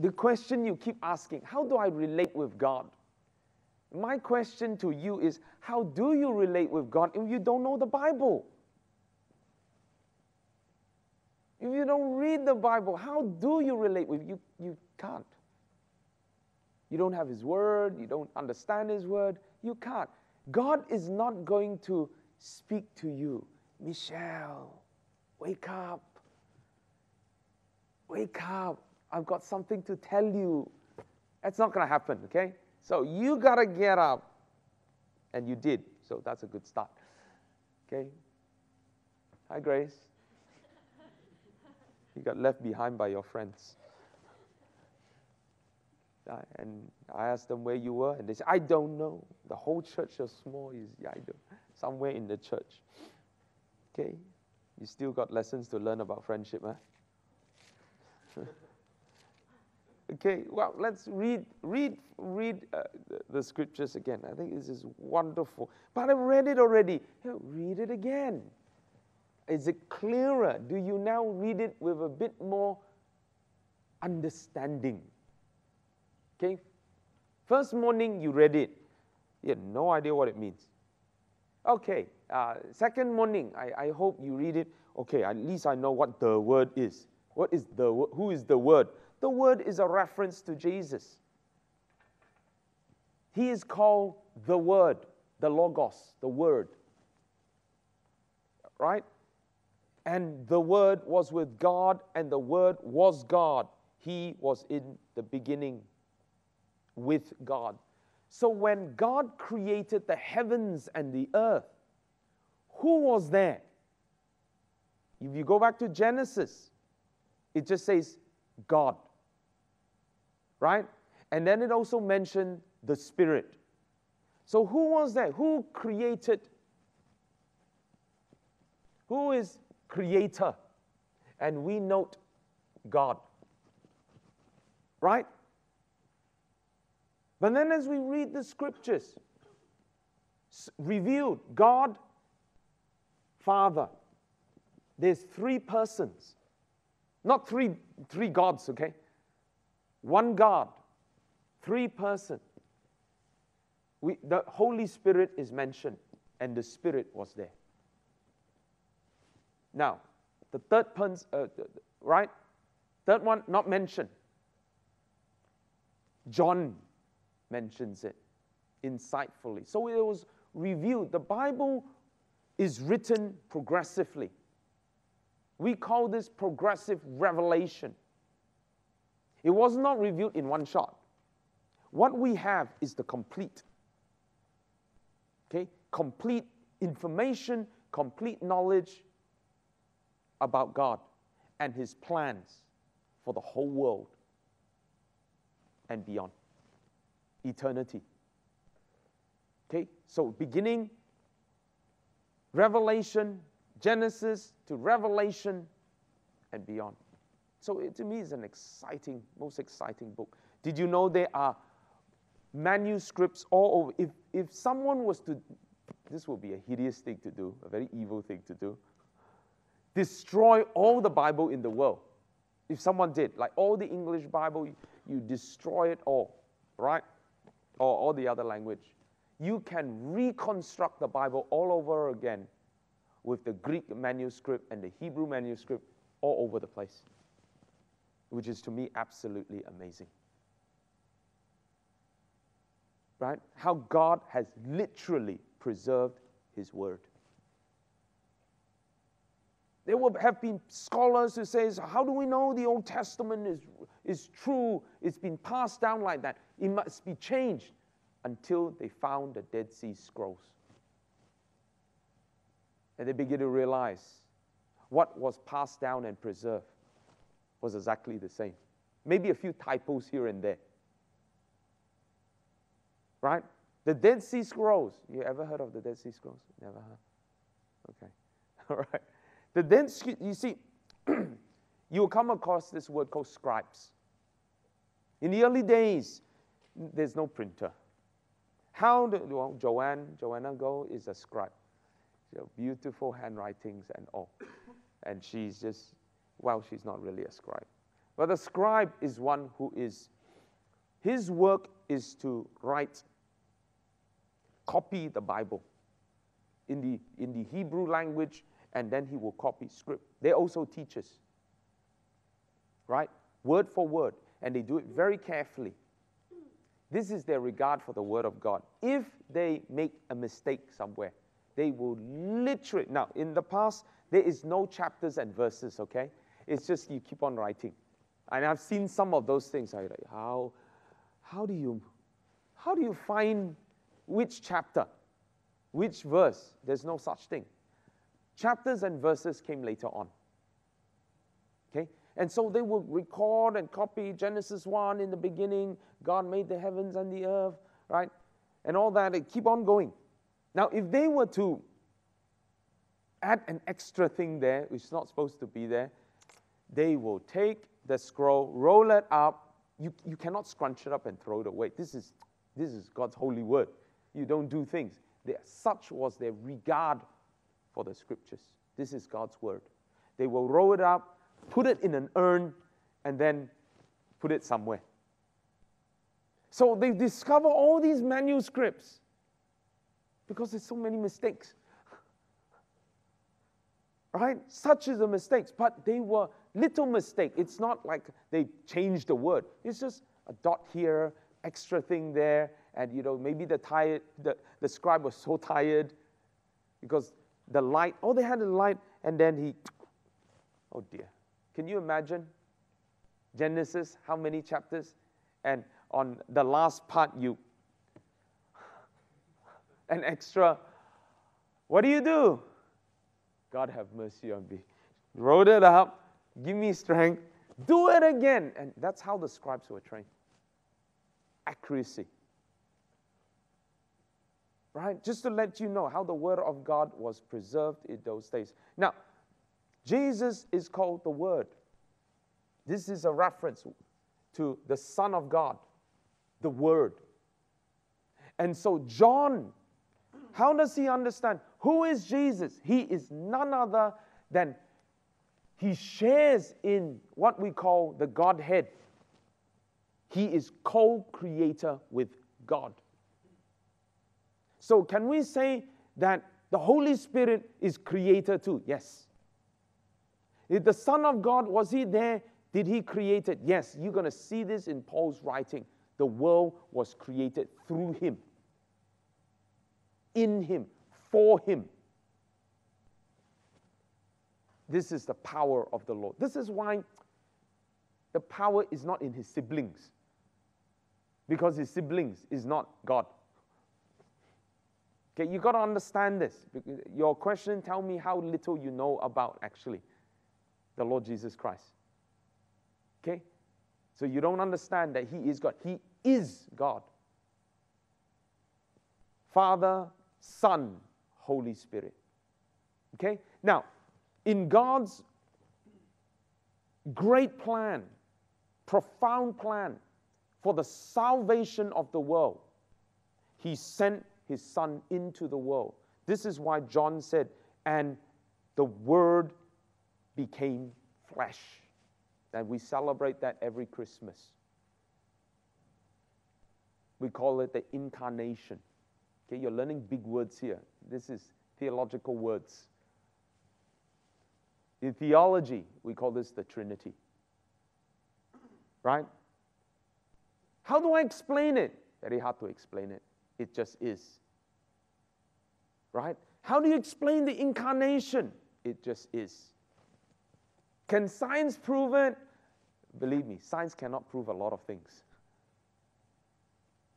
the question you keep asking how do I relate with God? My question to you is how do you relate with God if you don't know the Bible? If you don't read the Bible, how do you relate with you? You can't. You don't have His Word, you don't understand His Word, you can't. God is not going to speak to you. Michelle, wake up. Wake up. I've got something to tell you. That's not going to happen, okay? So you got to get up. And you did. So that's a good start. Okay? Hi, Grace. You got left behind by your friends. Uh, and I asked them where you were, and they said, I don't know. The whole church is small, is yeah, I don't. somewhere in the church. Okay? You still got lessons to learn about friendship, huh? okay, well, let's read, read, read uh, the, the, scriptures again. I think this is wonderful. But I've read it already. read it again. Is it clearer? Do you now read it with a bit more understanding? Okay? First morning you read it. You had no idea what it means. Okay, uh, second morning, I, I hope you read it. Okay, at least I know what the word is. What is the who is the word? The word is a reference to Jesus. He is called the word, the logos, the word. Right? And the word was with God, and the word was God. He was in the beginning with God. So when God created the heavens and the earth, who was there? If you go back to Genesis, it just says God. Right? And then it also mentioned the Spirit. So who was that? Who created? Who is creator? And we note God. Right? But then as we read the scriptures, revealed God, Father, there's three persons. Not three, three gods, okay? One God, three person. The Holy Spirit is mentioned, and the Spirit was there. Now, the third person, uh, right? Third one, not mentioned. John mentions it insightfully. So it was revealed. The Bible is written progressively. We call this progressive revelation. It was not reviewed in one shot. What we have is the complete. Okay? Complete information, complete knowledge about God and His plans for the whole world and beyond eternity. Okay, so beginning, Revelation, Genesis to Revelation and beyond. So it, to me, it's an exciting, most exciting book. Did you know there are manuscripts all over? If, if someone was to, this would be a hideous thing to do, a very evil thing to do, destroy all the Bible in the world. If someone did, like all the English Bible, you, you destroy it all, right? or all the other language, you can reconstruct the Bible all over again with the Greek manuscript and the Hebrew manuscript all over the place, which is to me absolutely amazing. Right? How God has literally preserved His Word. There will have been scholars who say, How do we know the Old Testament is, is true? It's been passed down like that. It must be changed until they found the Dead Sea Scrolls. And they begin to realize what was passed down and preserved was exactly the same. Maybe a few typos here and there. Right? The Dead Sea Scrolls. You ever heard of the Dead Sea Scrolls? Never heard. Okay. All right. The then, you see, you will come across this word called scribes. In the early days, there's no printer. How do well, Joanne, Joanna Go is a scribe. She beautiful handwritings and all. And she's just, well, she's not really a scribe. But the scribe is one who is, his work is to write, copy the Bible in the, in the Hebrew language, and then he will copy script. They're also teachers, right? Word for word, and they do it very carefully. This is their regard for the Word of God. If they make a mistake somewhere, they will literally. Now, in the past, there is no chapters and verses, okay? It's just you keep on writing. And I've seen some of those things. I like, how, how do you, how do you find which chapter, which verse? There's no such thing. Chapters and verses came later on. Okay? And so they will record and copy Genesis 1 in the beginning, God made the heavens and the earth, right? And all that. Keep on going. Now, if they were to add an extra thing there, which is not supposed to be there, they will take the scroll, roll it up. You, you cannot scrunch it up and throw it away. This is, this is God's holy word. You don't do things. They, such was their regard for the scriptures. This is God's word. They will roll it up, put it in an urn, and then put it somewhere. So they discover all these manuscripts because there's so many mistakes. Right? Such is the mistakes, but they were little mistake. It's not like they changed the word. It's just a dot here, extra thing there, and you know maybe the tired the, the scribe was so tired because the light. Oh, they had the light, and then he. Oh dear. Can you imagine? Genesis, how many chapters? And on the last part, you an extra. What do you do? God have mercy on me. Wrote it up, give me strength, do it again. And that's how the scribes were trained accuracy. Right? Just to let you know how the Word of God was preserved in those days. Now, Jesus is called the Word. This is a reference to the Son of God, the Word. And so, John, how does he understand? Who is Jesus? He is none other than he shares in what we call the Godhead. He is co creator with God. So, can we say that the Holy Spirit is creator too? Yes. If the Son of God, was he there did he create it? Yes, you're going to see this in Paul's writing. The world was created through him, in him, for him. This is the power of the Lord. This is why the power is not in his siblings, because his siblings is not God. Okay, you got to understand this. Your question tell me how little you know about actually the Lord Jesus Christ. Okay? So you don't understand that He is God. He is God. Father, Son, Holy Spirit. Okay? Now, in God's great plan, profound plan for the salvation of the world, He sent His Son into the world. This is why John said, and the Word became flesh and we celebrate that every Christmas. We call it the incarnation. Okay, you're learning big words here. This is theological words. In theology, we call this the Trinity. Right? How do I explain it? Very hard to explain it. It just is. Right? How do you explain the incarnation? It just is. Can science prove it? Believe me, science cannot prove a lot of things.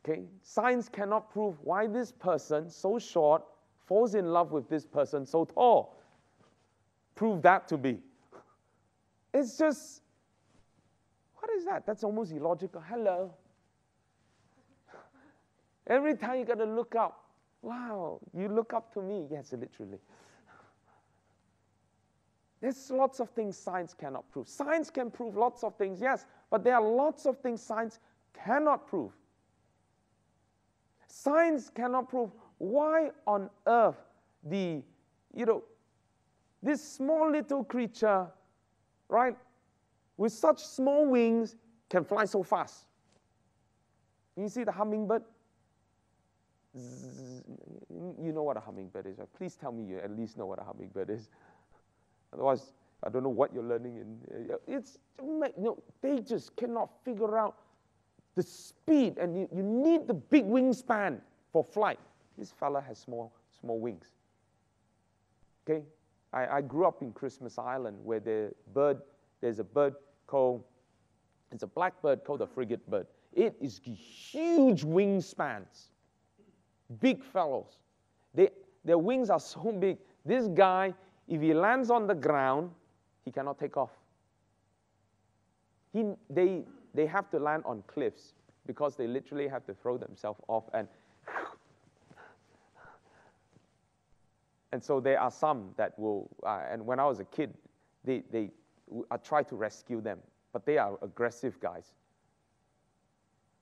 Okay? Science cannot prove why this person, so short, falls in love with this person, so tall. Prove that to be. It's just, what is that? That's almost illogical. Hello. Every time you got to look up. Wow, you look up to me. Yes, literally. There's lots of things science cannot prove. Science can prove lots of things, yes, but there are lots of things science cannot prove. Science cannot prove why on earth the, you know, this small little creature, right, with such small wings can fly so fast. You see the hummingbird? You know what a hummingbird is, right? Please tell me you at least know what a hummingbird is. Otherwise, I don't know what you're learning. In uh, it's you know, they just cannot figure out the speed, and you, you need the big wingspan for flight. This fella has small small wings. Okay, I, I grew up in Christmas Island where the bird there's a bird called it's a blackbird called the frigate bird. It is huge wingspans, big fellows. They, their wings are so big. This guy, if he lands on the ground, he cannot take off. He, they, they have to land on cliffs because they literally have to throw themselves off and and so there are some that will uh, and when i was a kid they, they i tried to rescue them but they are aggressive guys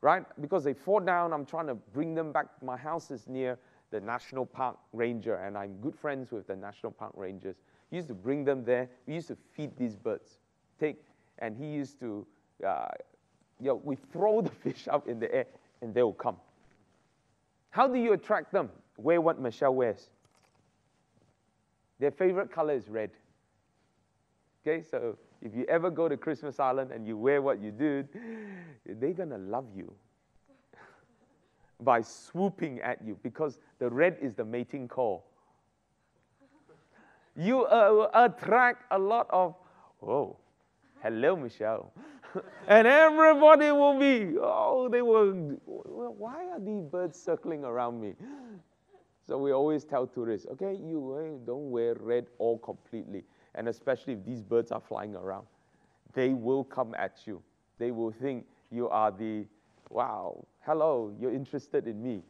right? Because they fall down, I'm trying to bring them back. My house is near the National Park Ranger, and I'm good friends with the National Park Rangers. We used to bring them there. We used to feed these birds. Take, and he used to, uh, you know, we throw the fish up in the air, and they will come. How do you attract them? Wear what Michelle wears. Their favorite color is red. Okay, so if you ever go to Christmas Island and you wear what you did, they're to love you by swooping at you because the red is the mating call. You uh, attract a lot of, oh, hello, Michelle. and everybody will be, oh, they will, why are these birds circling around me? So we always tell tourists, okay, you eh, don't wear red all completely and especially if these birds are flying around, they will come at you. They will think you are the, wow, hello, you're interested in me.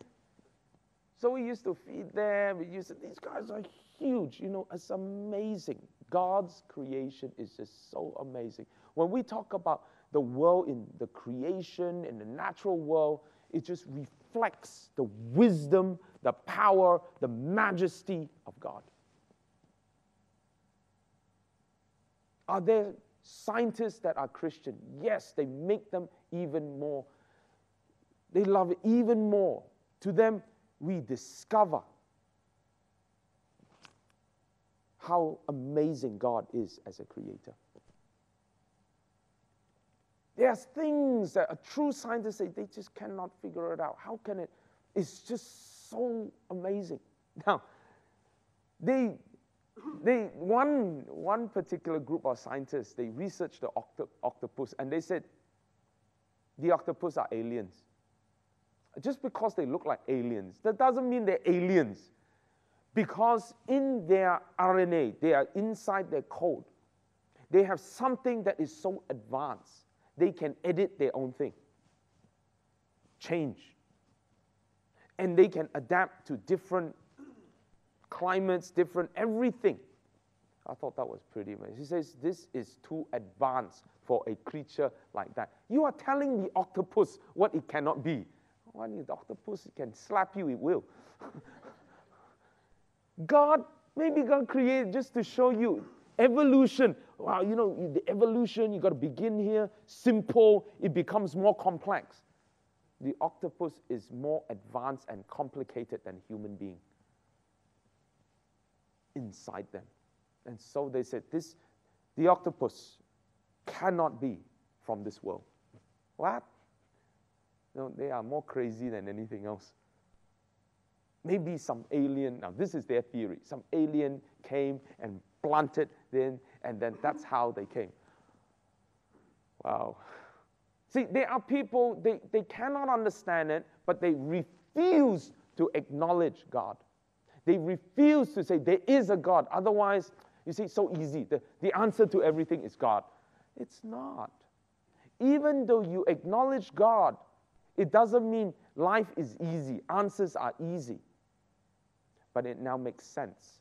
So we used to feed them. We used to, these guys are huge. You know, it's amazing. God's creation is just so amazing. When we talk about the world in the creation, in the natural world, it just reflects the wisdom, the power, the majesty of God. Are there scientists that are Christian? Yes, they make them even more. They love it even more. To them, we discover how amazing God is as a creator. There's things that a true scientist say they just cannot figure it out. How can it? It's just so amazing. Now, they they, one, one particular group of scientists, they researched the octo, octopus and they said the octopus are aliens. Just because they look like aliens, that doesn't mean they're aliens. Because in their RNA, they are inside their code, they have something that is so advanced, they can edit their own thing, change. And they can adapt to different climates, different everything. I thought that was pretty amazing. He says, This is too advanced for a creature like that. You are telling the octopus what it cannot be. When the octopus can slap you, it will. God, maybe God created just to show you evolution. Wow, you know, the evolution, you got to begin here, simple, it becomes more complex. The octopus is more advanced and complicated than human being inside them. And so they said, this, the octopus cannot be from this world. What? No, they are more crazy than anything else. Maybe some alien, now this is their theory, some alien came and planted then, and then that's how they came. Wow. See, there are people, they, they cannot understand it, but they refuse to acknowledge God. They refuse to say there is a God. Otherwise, you see, so easy. The, the answer to everything is God. It's not. Even though you acknowledge God, it doesn't mean life is easy, answers are easy. But it now makes sense.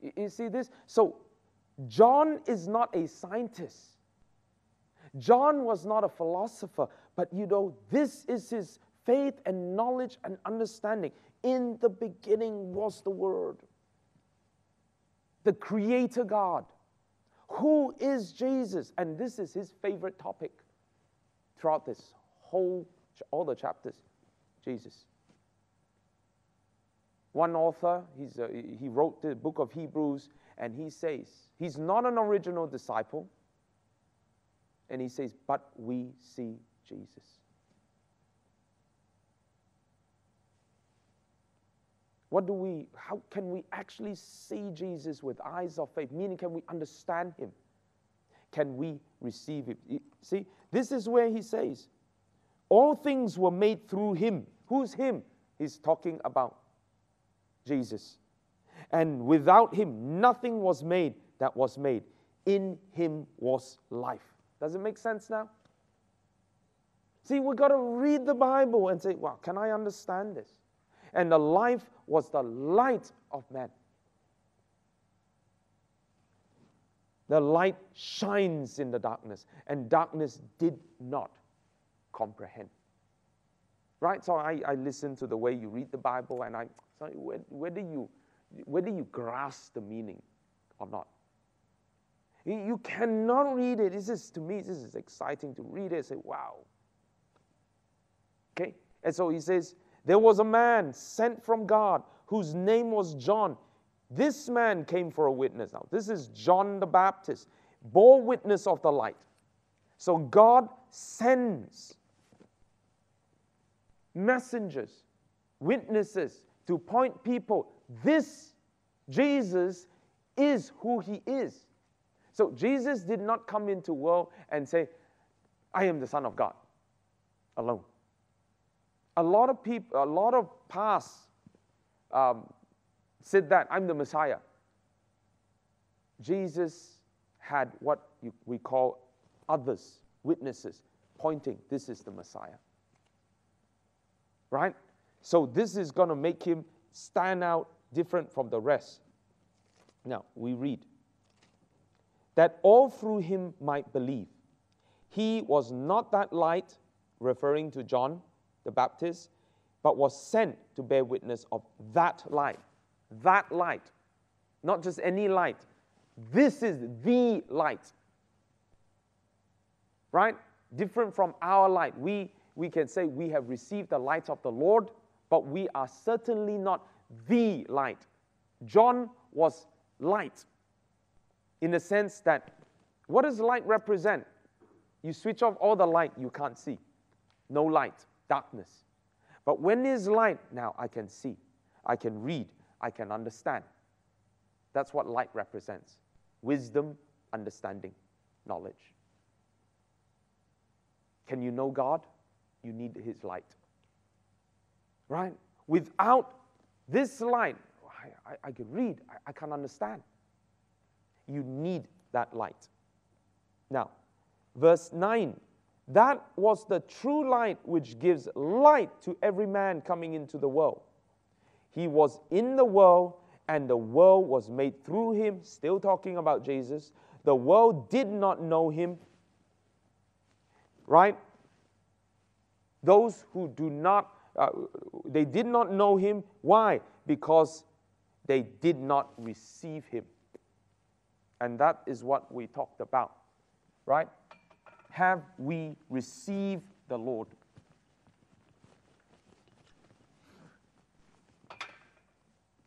You, see this? So, John is not a scientist. John was not a philosopher, but you know, this is his faith and knowledge and understanding. In the beginning was the Word, the Creator God. Who is Jesus? And this is his favorite topic throughout this whole, all the chapters Jesus. One author, he's uh, a, he wrote the book of Hebrews, and he says, he's not an original disciple. And he says, but we see Jesus. What do we, how can we actually see Jesus with eyes of faith? Meaning, can we understand him? Can we receive him? See, this is where he says, all things were made through him. Who's him? He's talking about Jesus. And without him, nothing was made that was made. In him was life. Does it make sense now? See, we've got to read the Bible and say, well, can I understand this? And the life was the light of man. The light shines in the darkness, and darkness did not comprehend. Right? So I, I listen to the way you read the Bible, and I say, whether you, whether you grasp the meaning or not. You cannot read it. This is, to me, this is exciting to read it say, wow. Okay? And so he says, there was a man sent from God whose name was John. This man came for a witness. Now, this is John the Baptist, bore witness of the light. So God sends messengers, witnesses to point people this Jesus is who he is. So Jesus did not come into world and say, I am the Son of God alone. A lot of people, a lot of past um, said that I'm the Messiah. Jesus had what you, we call others, witnesses, pointing, this is the Messiah. Right? So this is going to make him stand out different from the rest. Now, we read that all through him might believe. He was not that light, referring to John the Baptist, but was sent to bear witness of that light. That light. Not just any light. This is the light. Right? Different from our light. We, we can say we have received the light of the Lord, but we are certainly not the light. John was light in the sense that what does light represent? You switch off all the light, you can't see. No light darkness. But when there's light, now I can see, I can read, I can understand. That's what light represents wisdom, understanding, knowledge. Can you know God? You need His light. Right? Without this light, I, I, I can read, I, I can understand. You need that light. Now, verse 9 that was the true light which gives light to every man coming into the world. He was in the world, and the world was made through him. Still talking about Jesus. The world did not know him. Right? Those who do not, uh, they did not know him. Why? Because they did not receive him. And that is what we talked about. Right? have we received the Lord?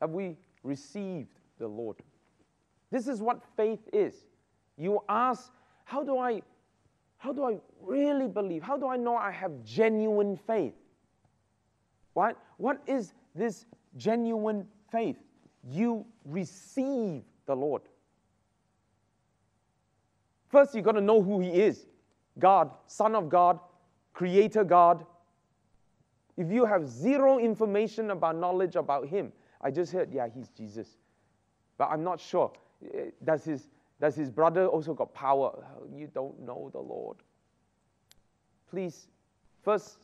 Have we received the Lord? This is what faith is. You ask, how do I how do I really believe? How do I know I have genuine faith? What? What is this genuine faith? You receive the Lord. First, you've got to know who He is. God, Son of God, Creator God. If you have zero information about knowledge about Him, I just heard, yeah, He's Jesus. But I'm not sure. Eh, does his, does his brother also got power? You don't know the Lord. Please, first,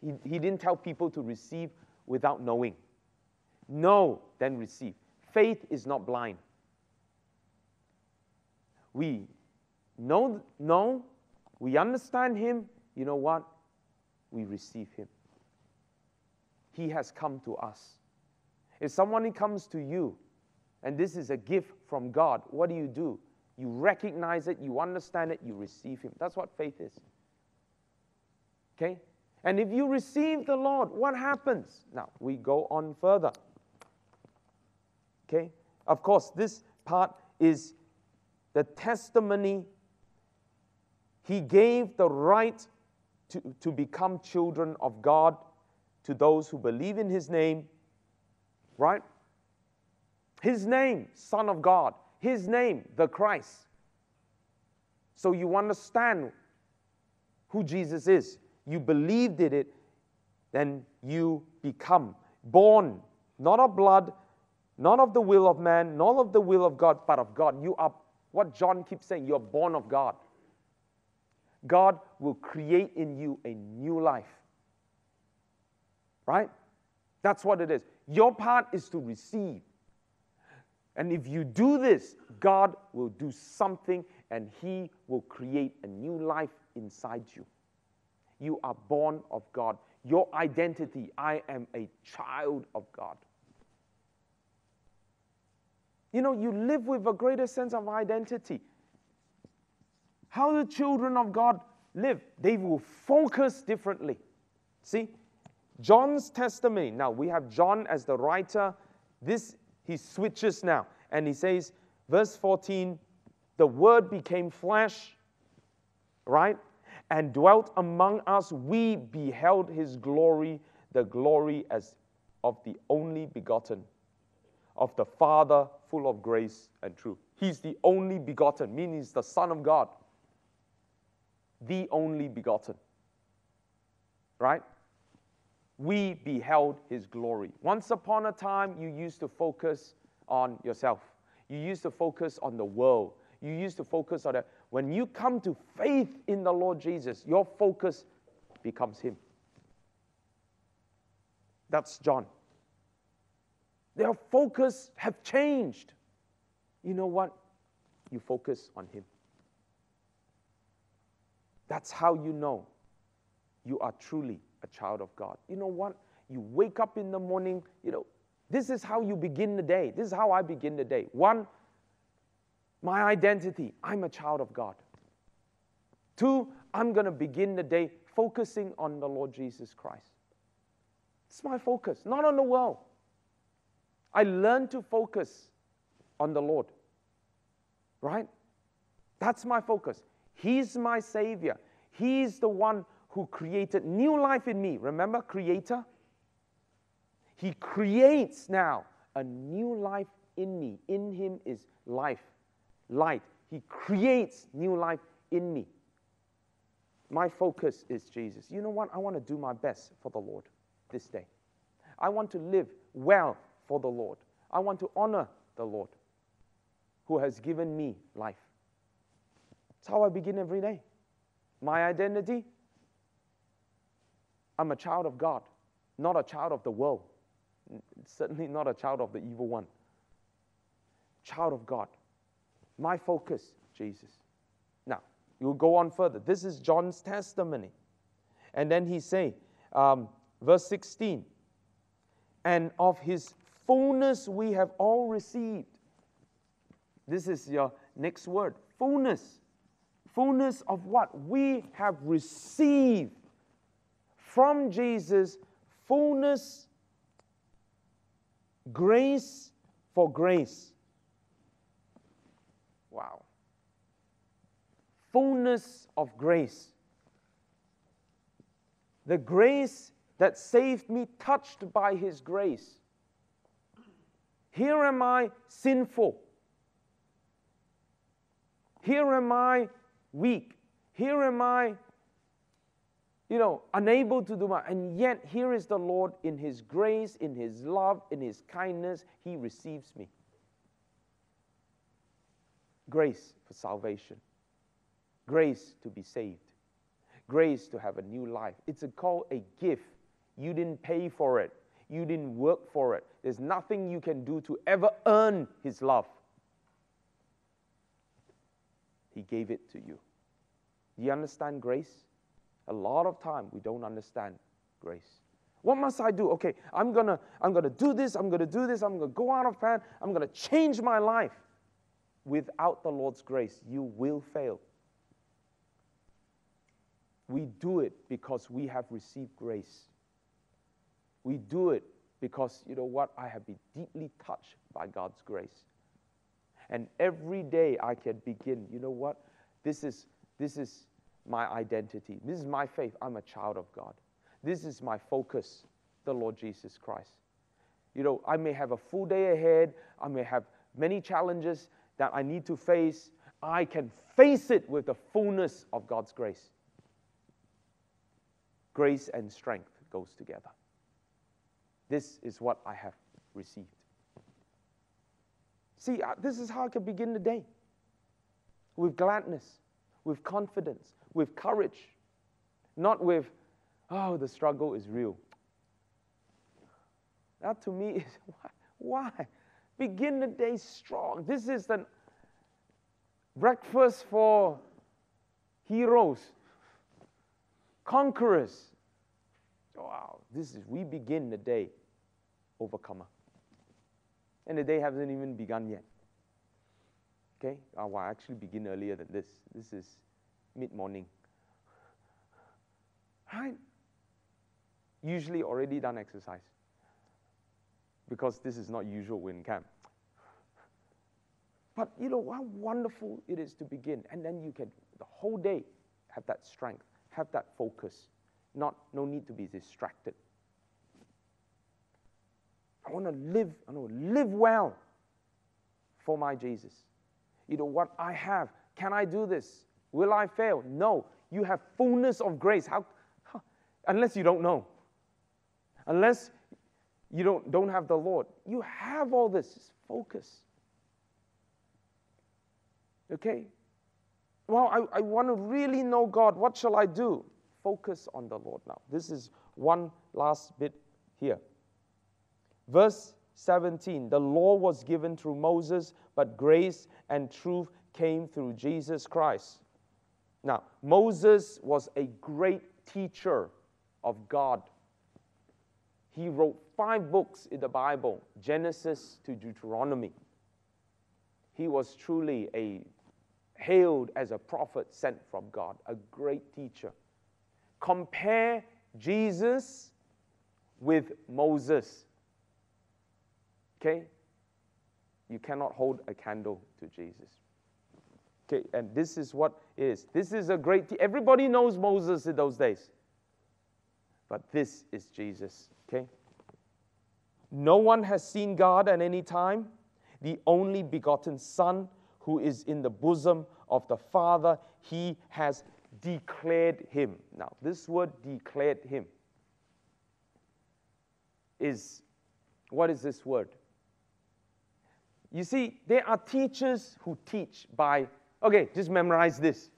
he, he didn't tell people to receive without knowing. Know, then receive. Faith is not blind. We know, know we understand Him, you know what? We receive Him. He has come to us. If someone comes to you and this is a gift from God, what do you do? You recognize it, you understand it, you receive Him. That's what faith is. Okay? And if you receive the Lord, what happens? Now, we go on further. Okay? Of course, this part is the testimony. He gave the right to, to become children of God to those who believe in His name, right? His name, Son of God. His name, the Christ. So you understand who Jesus is. You believed in it, then you become born, not of blood, not of the will of man, not of the will of God, but of God. You are what John keeps saying you're born of God. God will create in you a new life. Right? That's what it is. Your part is to receive. And if you do this, God will do something and He will create a new life inside you. You are born of God. Your identity, I am a child of God. You know, you live with a greater sense of identity. How the children of God live? They will focus differently. See, John's testimony. Now we have John as the writer. This he switches now and he says, verse 14, the word became flesh, right? And dwelt among us. We beheld his glory, the glory as of the only begotten of the Father, full of grace and truth. He's the only begotten, meaning he's the Son of God. The only begotten. Right? We beheld his glory. Once upon a time, you used to focus on yourself. You used to focus on the world. You used to focus on that. When you come to faith in the Lord Jesus, your focus becomes him. That's John. Their focus have changed. You know what? You focus on Him. That's how you know you are truly a child of God. You know what? You wake up in the morning, you know, this is how you begin the day. This is how I begin the day. One, my identity, I'm a child of God. Two, I'm going to begin the day focusing on the Lord Jesus Christ. It's my focus, not on the world. I learn to focus on the Lord. Right? That's my focus. He's my Savior. He's the one who created new life in me. Remember, Creator? He creates now a new life in me. In Him is life, light. He creates new life in me. My focus is Jesus. You know what? I want to do my best for the Lord this day. I want to live well for the Lord. I want to honor the Lord who has given me life. That's how I begin every day. My identity I'm a child of God, not a child of the world, certainly not a child of the evil one. Child of God. My focus, Jesus. Now, you'll go on further. This is John's testimony. And then he say, um, verse 16, and of his fullness we have all received. This is your next word fullness. Fullness of what? We have received from Jesus fullness, grace for grace. Wow. Fullness of grace. The grace that saved me, touched by His grace. Here am I sinful. Here am I weak. Here am I, you know, unable to do my. And yet, here is the Lord in His grace, in His love, in His kindness. He receives me. Grace for salvation, grace to be saved, grace to have a new life. It's a, called a gift. You didn't pay for it, you didn't work for it. There's nothing you can do to ever earn His love. He gave it to you. Do you understand grace? A lot of time we don't understand grace. What must I do? Okay, I'm gonna, I'm gonna do this, I'm gonna do this, I'm gonna go out of bed, I'm gonna change my life. without the Lord's grace, you will fail. We do it because we have received grace. We do it because, you know what, I have been deeply touched by God's grace. And every day I can begin, you know what, this is, this is my identity. This is my faith. I'm a child of God. This is my focus, the Lord Jesus Christ. You know, I may have a full day ahead, I may have many challenges that I need to face. I can face it with the fullness of God's grace. Grace and strength goes together. This is what I have received. See, uh, this is how I can begin the day with gladness, with confidence, with courage, not with, oh, the struggle is real. That to me is why? Begin the day strong. This is the breakfast for heroes, conquerors. Wow, this is, we begin the day overcomer. And the day hasn't even begun yet. Okay? Oh, well, I actually begin earlier than this. This is mid morning. Right? Usually already done exercise. Because this is not usual in camp. But you know how wonderful it is to begin. And then you can, the whole day, have that strength, have that focus. Not, no need to be distracted. I want to live, I want to live well for my Jesus. You know what I have. Can I do this? Will I fail? No. You have fullness of grace. How, unless you don't know. Unless you don't, don't have the Lord. You have all this. Just focus. Okay? Well, I, I want to really know God. What shall I do? Focus on the Lord now. This is one last bit here. Verse 17 The law was given through Moses, but grace and truth came through Jesus Christ. Now, Moses was a great teacher of God. He wrote five books in the Bible, Genesis to Deuteronomy. He was truly a hailed as a prophet sent from God, a great teacher. Compare Jesus with Moses. Okay? You cannot hold a candle to Jesus. Okay, and this is what is. This is a great, everybody knows Moses in those days. But this is Jesus, okay? No one has seen God at any time. The only begotten Son who is in the bosom of the Father, he has declared him. Now, this word declared him is what is this word? You see, there are teachers who teach by Okay, just memorize this.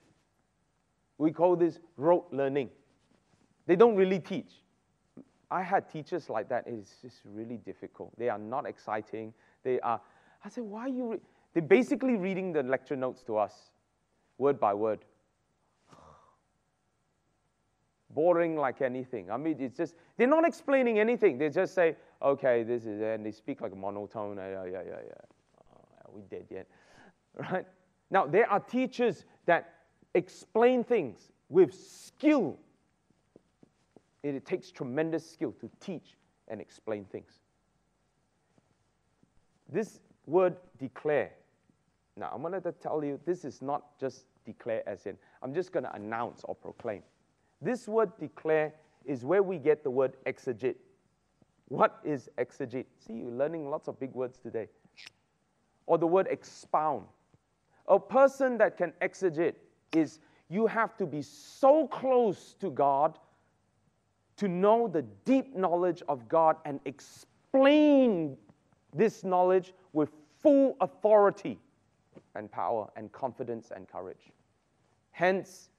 We call this rote learning. They don't really teach. I had teachers like that. It's just really difficult. They are not exciting. They are, I said, why are you? Re-? They're basically reading the lecture notes to us, word by word. Boring like anything. I mean, it's just, they're not explaining anything. They just say, okay, this is it. And they speak like a monotone. Yeah, yeah, yeah, yeah. Oh, we dead yet? Right? Now, there are teachers that explain things with skill. It takes tremendous skill to teach and explain things. This word declare. Now, I'm going to tell you this is not just declare as in, I'm just going to announce or proclaim. This word declare is where we get the word exegete. What is exegete? See, you're learning lots of big words today. Or the word expound. A person that can exegete is you have to be so close to God to know the deep knowledge of God and explain this knowledge with full authority and power and confidence and courage. Hence,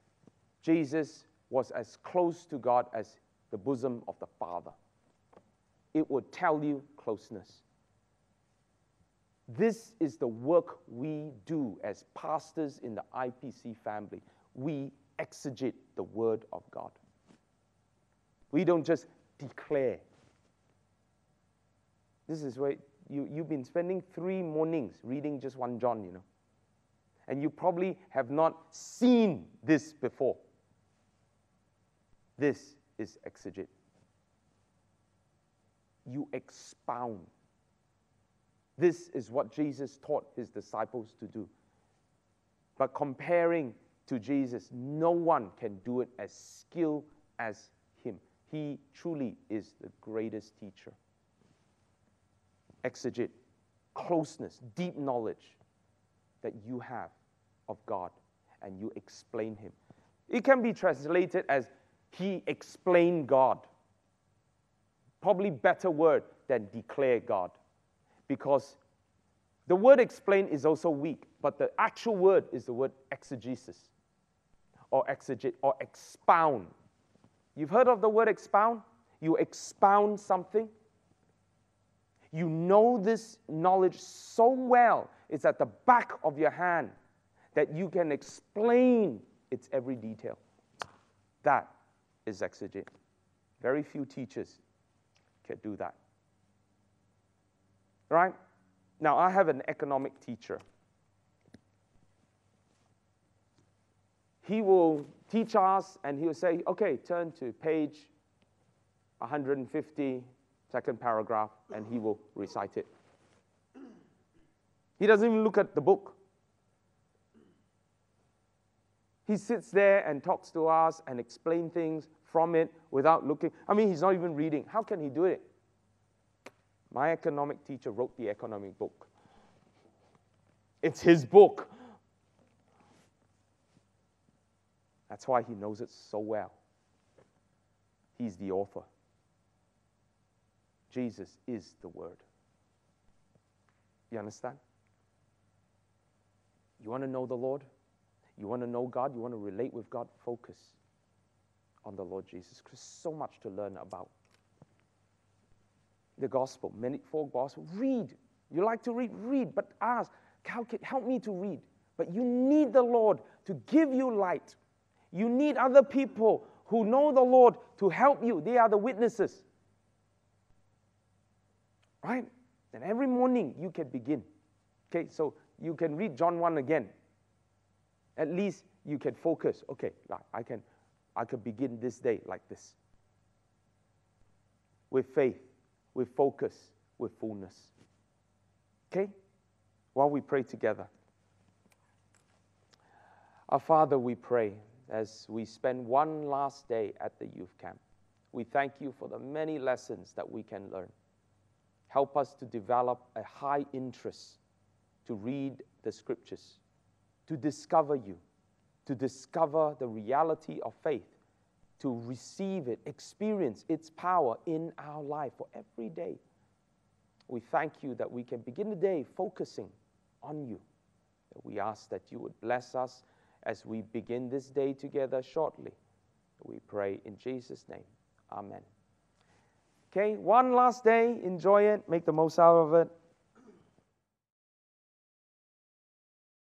Jesus was as close to God as the bosom of the Father. It would tell you closeness. This is the work we do as pastors in the IPC family. We exegete the Word of God. We don't just declare. This is where you, you've been spending three mornings reading just one John, you know. And you probably have not seen this before. This is exegete. You expound. This is what Jesus taught his disciples to do. But comparing to Jesus, no one can do it as skilled as him. He truly is the greatest teacher. Exegete, closeness, deep knowledge that you have of God, and you explain him. It can be translated as he explained God. Probably better word than declare God. Because the word explain is also weak, but the actual word is the word exegesis or exegete or expound. You've heard of the word expound? You expound something. You know this knowledge so well, it's at the back of your hand that you can explain its every detail. That is exegete. Very few teachers can do that. Right? Now, I have an economic teacher. He will teach us and he will say, okay, turn to page 150, second paragraph, and he will recite it. He doesn't even look at the book. He sits there and talks to us and explain things from it without looking. I mean, he's not even reading. How can he do it? My economic teacher wrote the economic book. It's his book. That's why he knows it so well. He's the author. Jesus is the Word. You understand? You want to know the Lord? You want to know God? You want to relate with God? Focus on the Lord Jesus. There's so much to learn about. The gospel, many four gospel. Read. You like to read? Read, but ask, help me to read. But you need the Lord to give you light. You need other people who know the Lord to help you. They are the witnesses. Right? And every morning you can begin. Okay, so you can read John 1 again. At least you can focus. Okay, like I can I can begin this day like this. With faith, with focus, with fullness. Okay? While we pray together. Our Father, we pray as we spend one last day at the youth camp. We thank you for the many lessons that we can learn. Help us to develop a high interest to read the scriptures, to discover you, to discover the reality of faith, to receive it, experience its power in our life for every day. We thank you that we can begin the day focusing on you. We ask that you would bless us as we begin this day together shortly. We pray in Jesus' name. Amen. Okay, one last day. Enjoy it. Make the most out of it.